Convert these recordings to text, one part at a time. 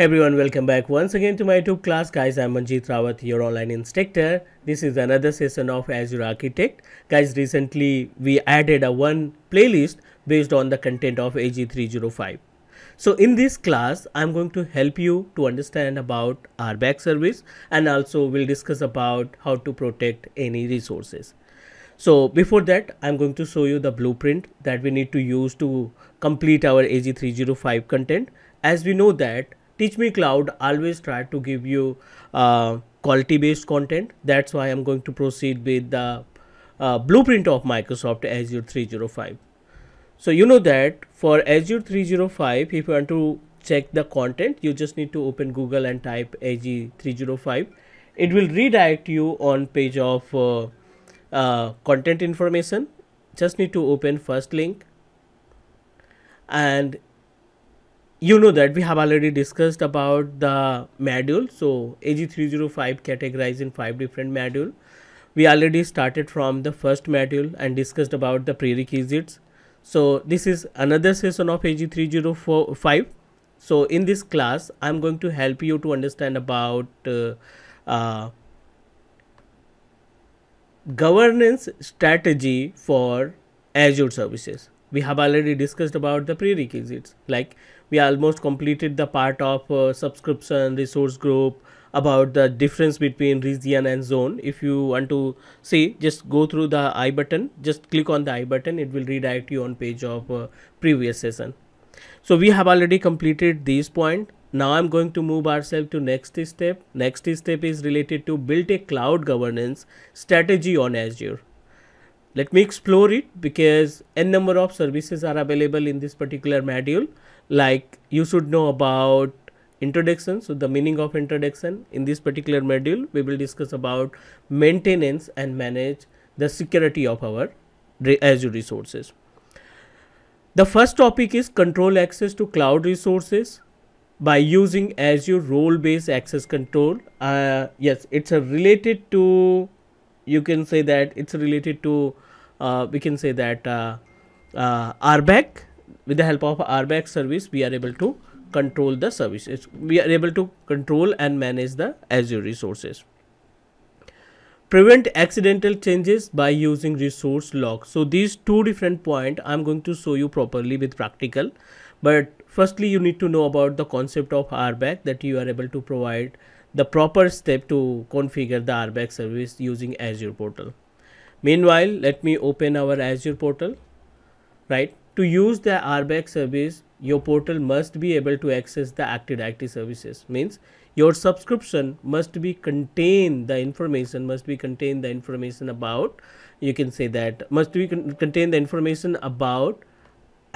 Hey everyone, welcome back once again to my YouTube class. Guys, I'm Manjeet Rawat, your online instructor. This is another session of Azure Architect. Guys, recently we added a one playlist based on the content of AZ305. So in this class, I'm going to help you to understand about RBAC service and also we'll discuss about how to protect any resources. So before that, I'm going to show you the blueprint that we need to use to complete our AZ305 content. As we know that Teach Me Cloud always try to give you uh, quality based content. That's why I'm going to proceed with the uh, blueprint of Microsoft Azure 305. So you know that for Azure 305, if you want to check the content, you just need to open Google and type AZ 305. It will redirect you on page of uh, uh, content information. Just need to open first link and you know that we have already discussed about the module. So AZ305 categorized in five different module. We already started from the first module and discussed about the prerequisites. So this is another session of AZ305 so in this class i'm going to help you to understand about uh, uh, governance strategy for azure services. We have already discussed about the prerequisites like we almost completed the part of uh, subscription resource group about the difference between region and zone. If you want to see just go through the i button. Just click on the i button. It will redirect you on page of uh, previous session. So we have already completed this point. Now i'm going to move ourselves to next step. Next step is related to build a cloud governance strategy on azure. Let me explore it because n number of services are available in this particular module like you should know about introduction. So the meaning of introduction. In this particular module we will discuss about maintenance and manage the security of our azure resources. The first topic is control access to cloud resources by using azure role based access control. Uh, yes it's a related to you can say that it's related to uh, we can say that uh, uh, RBAC with the help of RBAC service we are able to control the services. We are able to control and manage the Azure resources. Prevent accidental changes by using resource lock so these two different point i'm going to show you properly with practical. But firstly you need to know about the concept of RBAC that you are able to provide the proper step to configure the RBAC service using Azure portal. Meanwhile let me open our Azure portal. Right to use the RBAC service your portal must be able to access the active directory services. Means your subscription must be contain the information must be contain the information about you can say that must be con contain the information about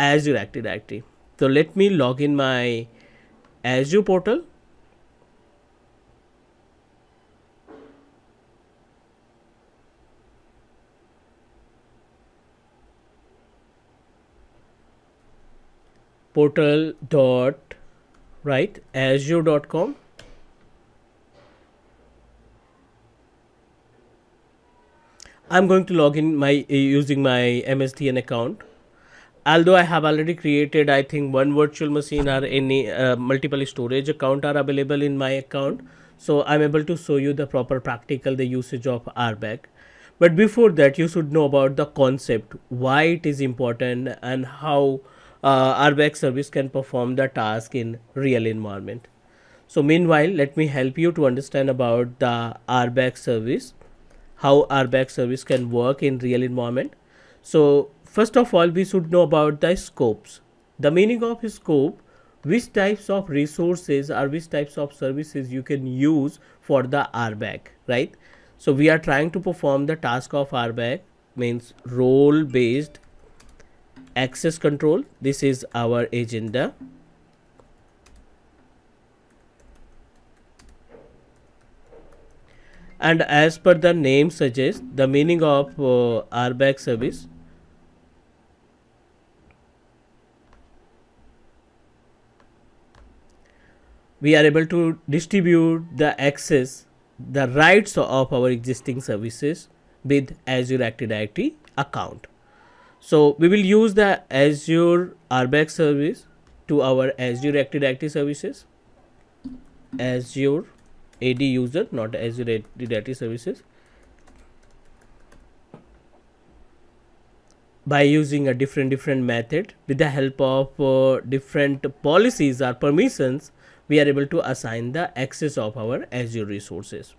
azure active directory. So let me log in my azure portal portal dot right azure.com I'm going to log in my uh, using my MSDN account. Although I have already created I think one virtual machine or any uh, multiple storage account are available in my account so I'm able to show you the proper practical the usage of RBAC but before that you should know about the concept why it is important and how uh, RBAC service can perform the task in real environment. So meanwhile, let me help you to understand about the RBAC service, how RBAC service can work in real environment. So first of all, we should know about the scopes. The meaning of scope, which types of resources or which types of services you can use for the RBAC, right? So we are trying to perform the task of RBAC means role based access control. This is our agenda. And as per the name suggests the meaning of uh, RBAC service. We are able to distribute the access the rights of our existing services with Azure Active Directory account so we will use the Azure RBAC service to our Azure Active Directory services. azure ad user not azure ad services by using a different different method with the help of uh, different policies or permissions we are able to assign the access of our azure resources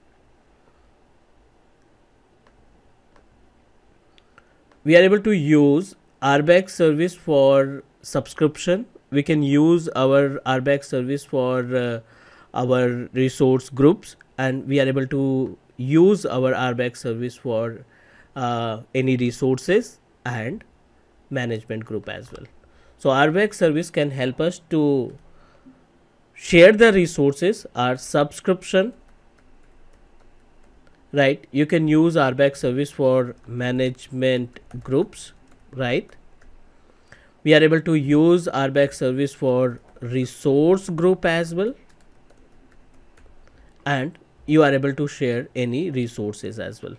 we are able to use RBAC service for subscription we can use our RBAC service for uh, our resource groups and we are able to use our RBAC service for uh, any resources and management group as well. So RBAC service can help us to share the resources our subscription right? You can use RBAC service for management groups right? We are able to use RBAC service for resource group as well. And you are able to share any resources as well.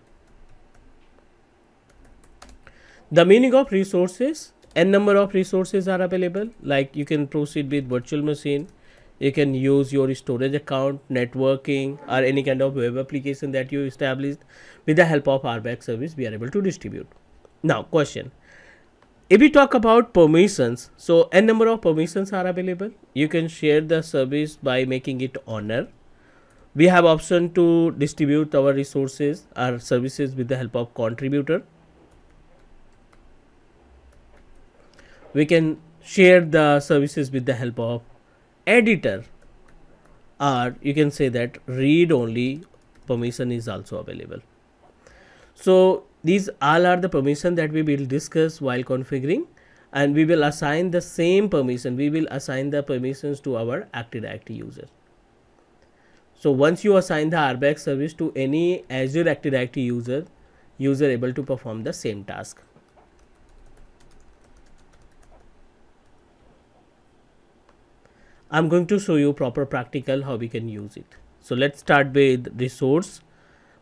The meaning of resources n number of resources are available. Like you can proceed with virtual machine you can use your storage account networking or any kind of web application that you established. With the help of RBAC service we are able to distribute. Now question. If we talk about permissions so n number of permissions are available. You can share the service by making it owner we have option to distribute our resources our services with the help of contributor. We can share the services with the help of editor or you can say that read only permission is also available. So these all are the permission that we will discuss while configuring and we will assign the same permission. We will assign the permissions to our active directory user. So once you assign the RBAC service to any Azure Active Directory user, user able to perform the same task. I'm going to show you proper practical how we can use it. So let's start with resource.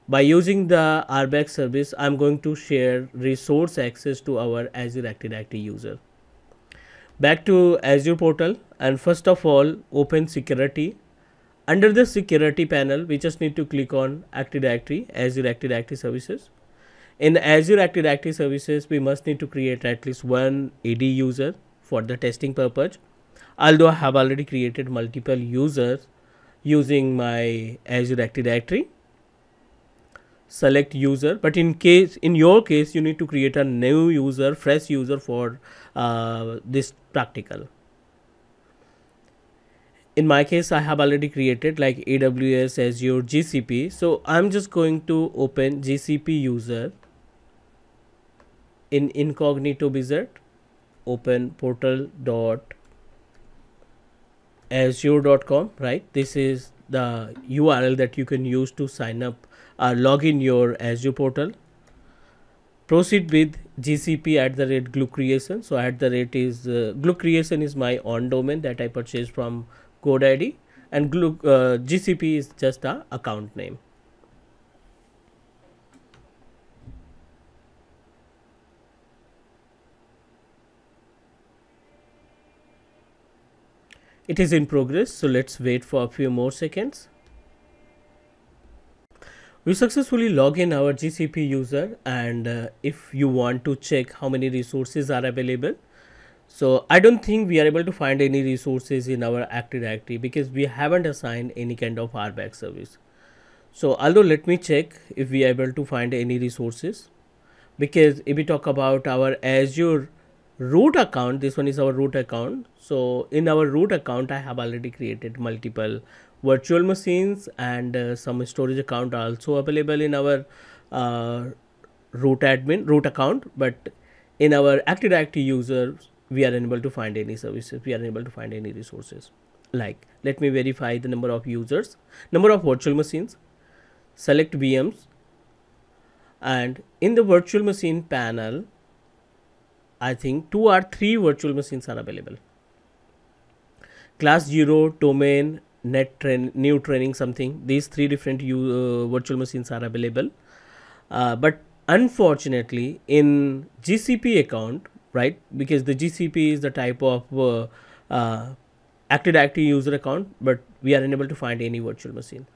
By using the RBAC service, I'm going to share resource access to our Azure Active Directory user. Back to Azure portal and first of all open security. Under the security panel, we just need to click on Active Directory, Azure Active Directory services. In Azure Active Directory services, we must need to create at least one AD user for the testing purpose although I have already created multiple users using my Azure Active Directory select user but in case in your case you need to create a new user fresh user for uh, this practical. In my case I have already created like AWS Azure GCP so I'm just going to open GCP user in incognito wizard open portal dot azure.com right? This is the url that you can use to sign up or uh, log in your azure portal. Proceed with gcp at the rate glue creation. So at the rate is uh, glue creation is my on domain that i purchased from godaddy and glue uh, gcp is just a account name It is in progress, so let's wait for a few more seconds. We successfully log in our GCP user and uh, if you want to check how many resources are available. So I don't think we are able to find any resources in our Active Directory because we haven't assigned any kind of RBAC service. So although let me check if we are able to find any resources because if we talk about our Azure root account this one is our root account. So in our root account i have already created multiple virtual machines and uh, some storage account also available in our uh, root admin root account. But in our active directory users we are unable to find any services we are unable to find any resources. Like let me verify the number of users number of virtual machines select vms and in the virtual machine panel I think two or three virtual machines are available. Class 0, domain, net train, new training something. These three different uh, virtual machines are available. Uh, but unfortunately in GCP account, right, because the GCP is the type of uh, uh, Active Directory user account, but we are unable to find any virtual machine.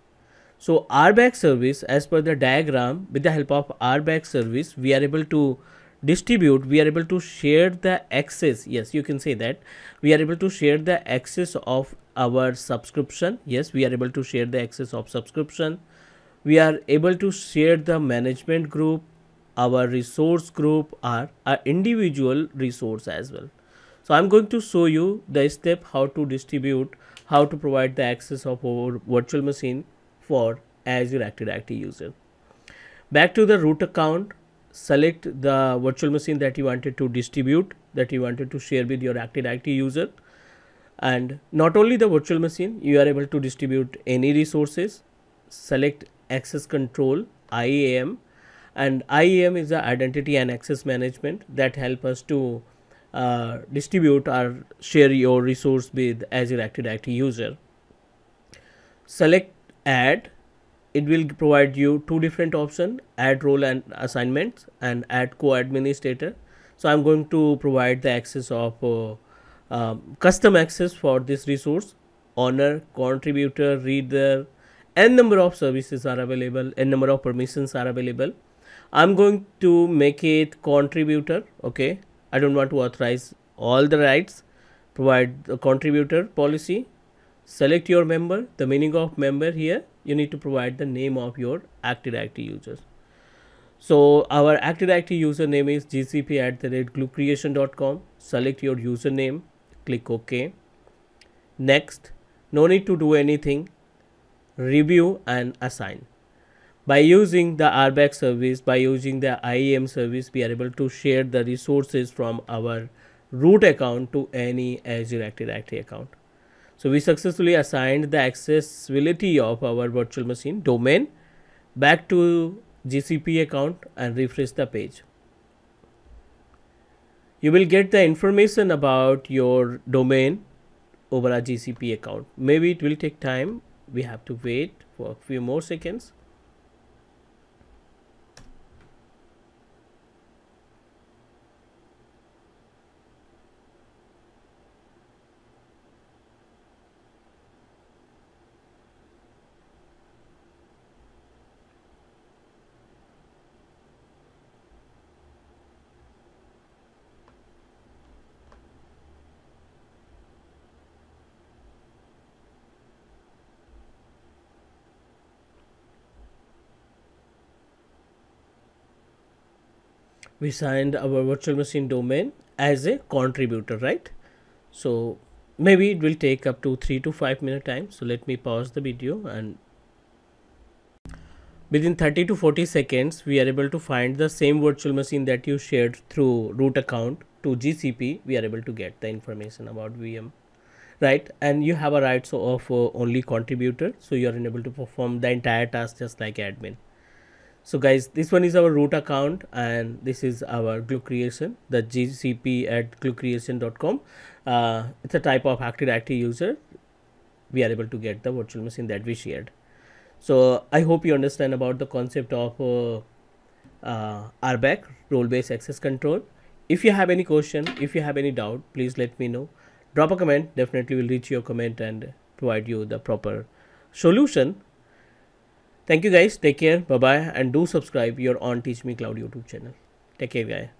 So RBAC service, as per the diagram, with the help of RBAC service, we are able to distribute, we are able to share the access. Yes, you can say that we are able to share the access of our subscription. Yes, we are able to share the access of subscription. We are able to share the management group, our resource group, our, our individual resource as well. So I'm going to show you the step how to distribute, how to provide the access of our virtual machine for Azure Active Directory user. Back to the root account, select the virtual machine that you wanted to distribute, that you wanted to share with your Active Directory user. And not only the virtual machine, you are able to distribute any resources. Select access control, IAM. And IAM is the identity and access management that help us to uh, distribute or share your resource with Azure Active Directory user. Select add it will provide you two different options add role and assignments and add co-administrator. So i'm going to provide the access of uh, um, custom access for this resource. Owner contributor reader n number of services are available n number of permissions are available. I'm going to make it contributor okay? I don't want to authorize all the rights. Provide the contributor policy select your member the meaning of member here you need to provide the name of your active directory users. So our active directory username is gcp at the rate gluecreation.com select your username click ok. Next no need to do anything review and assign. By using the RBAC service, by using the IAM service, we are able to share the resources from our root account to any Azure Active Directory account. So we successfully assigned the accessibility of our virtual machine domain back to GCP account and refresh the page. You will get the information about your domain over a GCP account. Maybe it will take time. We have to wait for a few more seconds. We signed our virtual machine domain as a contributor right? So maybe it will take up to 3 to 5 minute time. So let me pause the video and within 30 to 40 seconds we are able to find the same virtual machine that you shared through root account to gcp we are able to get the information about vm right? And you have a right so of uh, only contributor. So you are unable to perform the entire task just like admin so guys this one is our root account and this is our glue creation the gcp at gluecreation.com uh, it's a type of active directory user. We are able to get the virtual machine that we shared. So i hope you understand about the concept of uh, uh, RBAC role-based access control. If you have any question if you have any doubt please let me know. Drop a comment. Definitely will reach your comment and provide you the proper solution Thank you guys. Take care. Bye bye. And do subscribe your on Teach Me Cloud YouTube channel. Take care, guys.